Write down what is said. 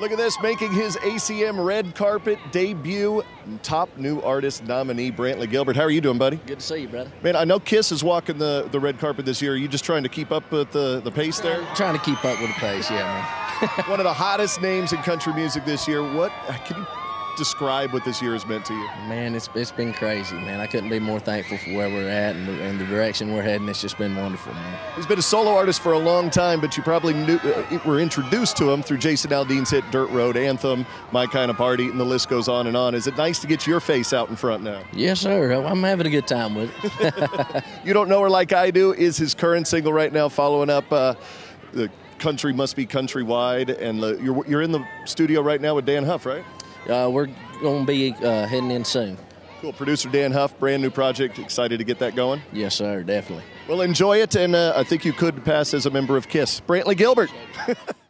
Look at this, making his ACM red carpet debut, top new artist nominee, Brantley Gilbert. How are you doing, buddy? Good to see you, brother. Man, I know Kiss is walking the, the red carpet this year. Are you just trying to keep up with the, the pace there? Trying to keep up with the pace, yeah, man. One of the hottest names in country music this year. What can you describe what this year has meant to you? Man, it's it's been crazy, man. I couldn't be more thankful for where we're at and the, and the direction we're heading. It's just been wonderful, man. He's been a solo artist for a long time, but you probably knew, uh, were introduced to him through Jason Aldean's hit "Dirt Road" anthem, "My Kind of Party," and the list goes on and on. Is it nice to get your face out in front now? Yes, sir. I'm having a good time with it. you don't know her like I do is his current single right now, following up uh, the country must be countrywide, and you're you're in the studio right now with Dann Huff, right? Uh, we're going to be uh, heading in soon. Cool. Producer Dann Huff, brand new project. Excited to get that going? Yes, sir. Definitely. Well, enjoy it, and uh, I think you could pass as a member of KISS. Brantley Gilbert.